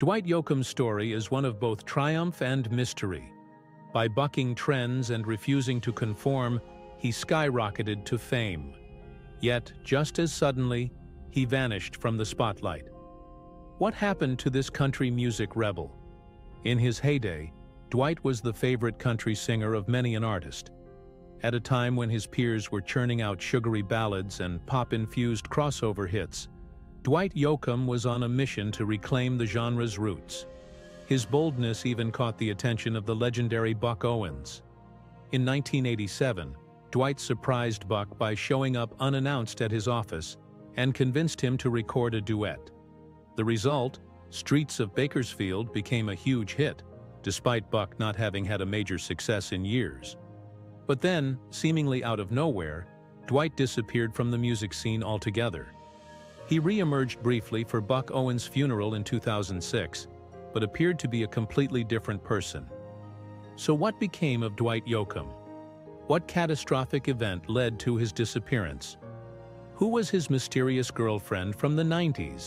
Dwight Yoakam's story is one of both triumph and mystery. By bucking trends and refusing to conform, he skyrocketed to fame. Yet, just as suddenly, he vanished from the spotlight. What happened to this country music rebel? In his heyday, Dwight was the favorite country singer of many an artist. At a time when his peers were churning out sugary ballads and pop-infused crossover hits, Dwight Yoakam was on a mission to reclaim the genre's roots. His boldness even caught the attention of the legendary Buck Owens. In 1987, Dwight surprised Buck by showing up unannounced at his office and convinced him to record a duet. The result, Streets of Bakersfield became a huge hit, despite Buck not having had a major success in years. But then, seemingly out of nowhere, Dwight disappeared from the music scene altogether. He re-emerged briefly for Buck Owens' funeral in 2006, but appeared to be a completely different person. So what became of Dwight Yoakam? What catastrophic event led to his disappearance? Who was his mysterious girlfriend from the 90s?